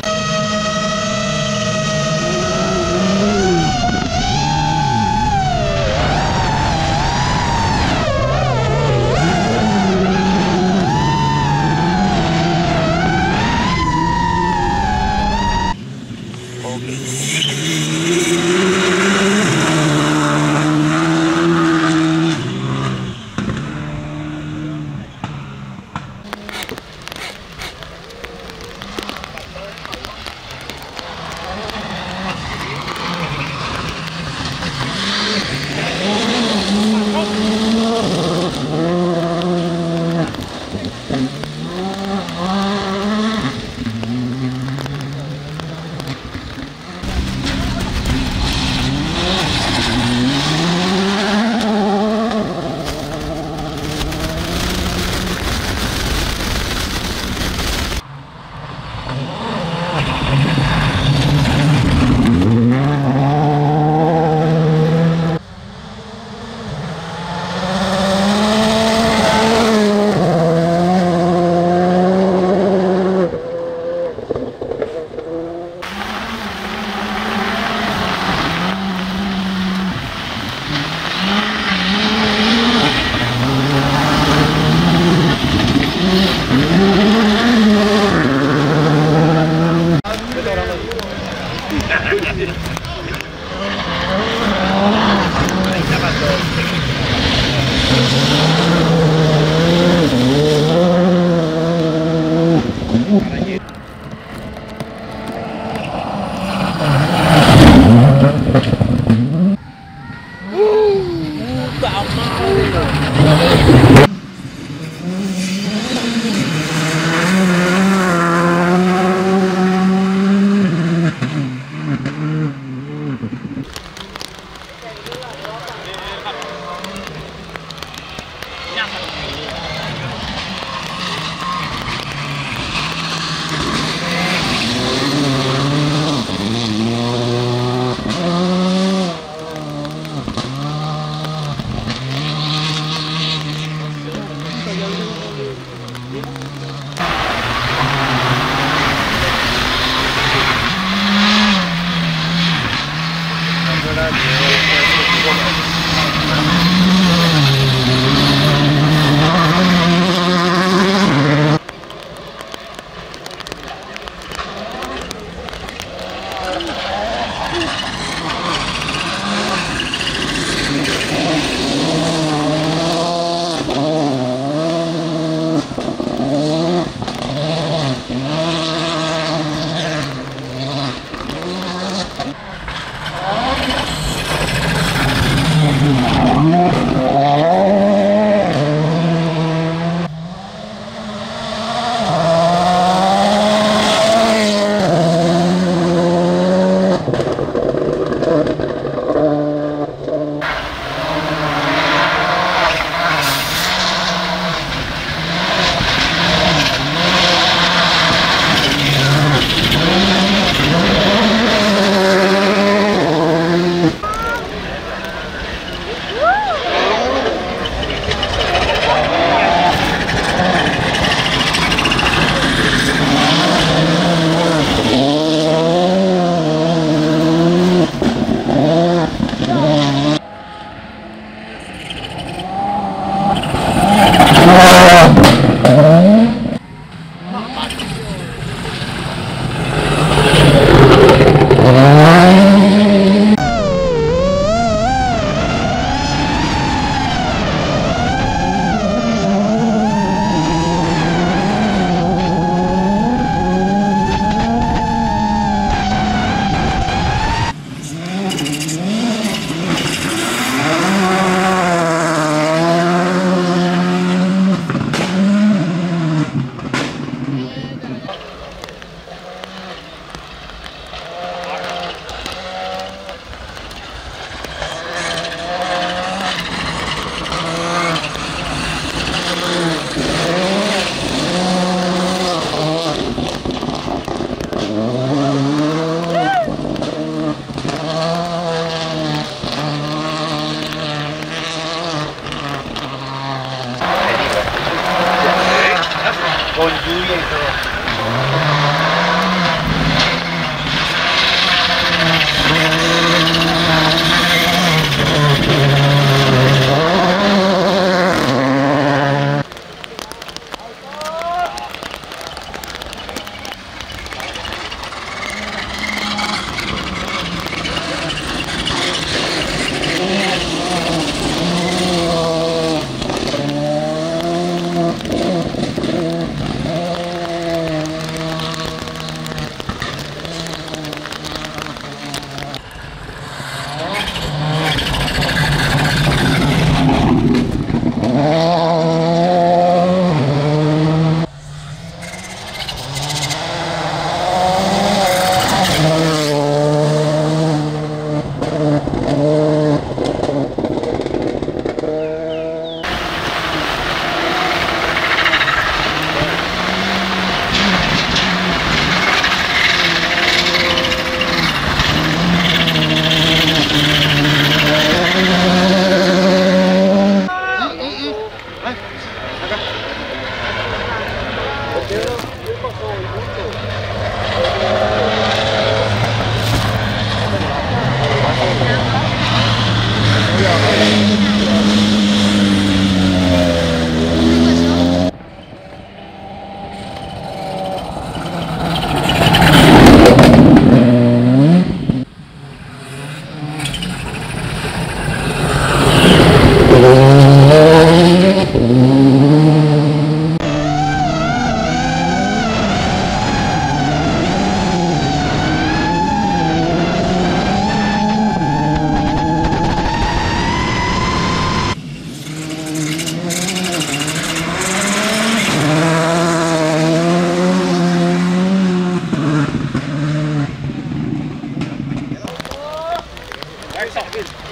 Música Microsoft.